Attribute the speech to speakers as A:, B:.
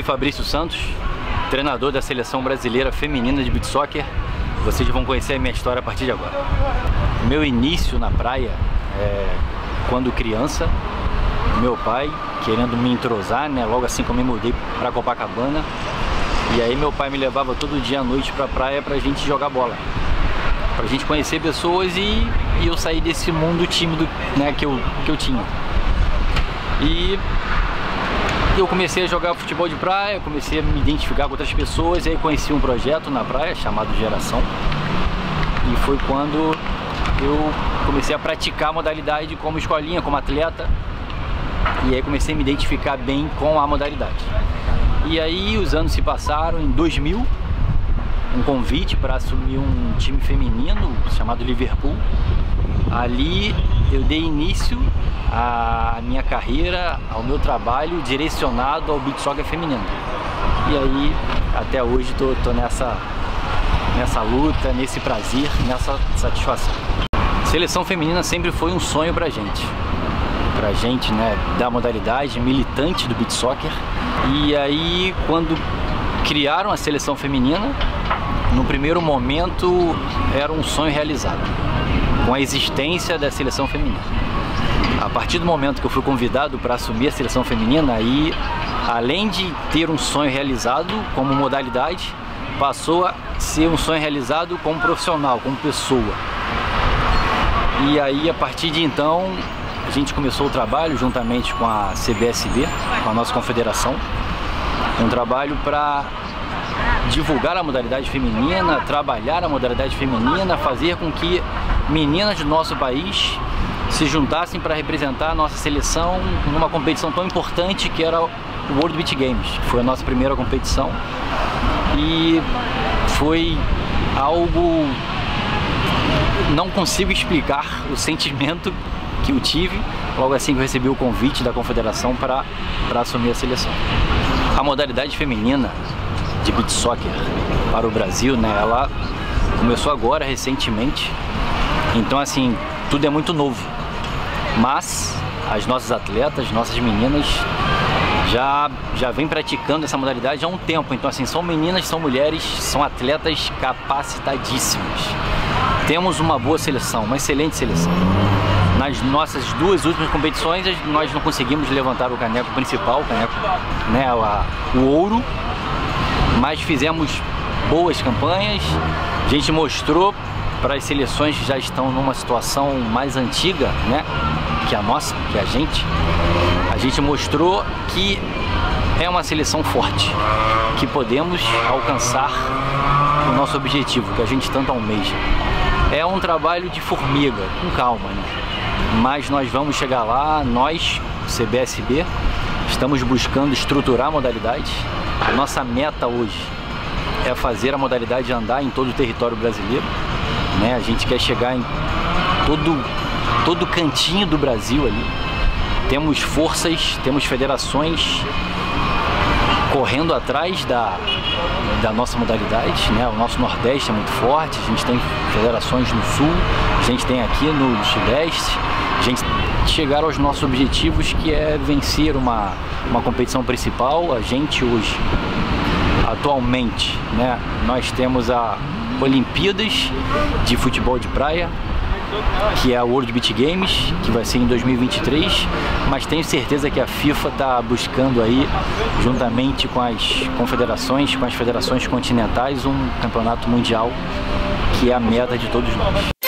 A: Aqui Fabrício Santos, treinador da seleção brasileira feminina de beach soccer. Vocês vão conhecer a minha história a partir de agora. Meu início na praia é quando criança, meu pai querendo me entrosar, né? Logo assim que eu me mudei para Copacabana. E aí meu pai me levava todo dia à noite pra praia pra gente jogar bola. Pra gente conhecer pessoas e, e eu sair desse mundo tímido né, que, eu, que eu tinha. E eu comecei a jogar futebol de praia, comecei a me identificar com outras pessoas, e aí conheci um projeto na praia chamado Geração. E foi quando eu comecei a praticar a modalidade como escolinha, como atleta. E aí comecei a me identificar bem com a modalidade. E aí os anos se passaram, em 2000, um convite para assumir um time feminino chamado Liverpool. Ali eu dei início à minha carreira, ao meu trabalho direcionado ao beat soccer feminino. E aí até hoje tô, tô nessa, nessa luta, nesse prazer, nessa satisfação. Seleção feminina sempre foi um sonho pra gente. Pra gente, né, da modalidade militante do beat soccer. E aí quando criaram a seleção feminina, no primeiro momento era um sonho realizado com a existência da seleção feminina. A partir do momento que eu fui convidado para assumir a seleção feminina, aí, além de ter um sonho realizado como modalidade, passou a ser um sonho realizado como profissional, como pessoa. E aí, a partir de então, a gente começou o trabalho juntamente com a CBSB, com a nossa confederação, um trabalho para divulgar a modalidade feminina, trabalhar a modalidade feminina, fazer com que meninas do nosso país se juntassem para representar a nossa seleção numa competição tão importante que era o World Beach Games, foi a nossa primeira competição. E foi algo não consigo explicar o sentimento que eu tive logo assim que eu recebi o convite da confederação para assumir a seleção. A modalidade feminina de beach soccer para o Brasil, né? Ela começou agora recentemente. Então assim, tudo é muito novo. Mas as nossas atletas, nossas meninas já já vem praticando essa modalidade há um tempo. Então assim, são meninas, são mulheres, são atletas capacitadíssimas. Temos uma boa seleção, uma excelente seleção. Nas nossas duas últimas competições, nós não conseguimos levantar o caneco principal, o caneco, né, o ouro, mas fizemos boas campanhas. A gente mostrou para as seleções que já estão numa situação mais antiga, né, que a nossa, que a gente. A gente mostrou que é uma seleção forte, que podemos alcançar o nosso objetivo, que a gente tanto almeja. É um trabalho de formiga, com calma, né? Mas nós vamos chegar lá, nós, CBSB, estamos buscando estruturar a modalidade a nossa meta hoje é fazer a modalidade andar em todo o território brasileiro. Né? A gente quer chegar em todo, todo cantinho do Brasil ali. Temos forças, temos federações correndo atrás da, da nossa modalidade, né? O nosso Nordeste é muito forte, a gente tem federações no Sul, a gente tem aqui no Sudeste, a gente chegar aos nossos objetivos que é vencer uma, uma competição principal. A gente hoje, atualmente, né, nós temos a Olimpíadas de futebol de praia, que é a World Beach Games, que vai ser em 2023, mas tenho certeza que a FIFA está buscando aí, juntamente com as confederações, com as federações continentais, um campeonato mundial que é a meta de todos nós.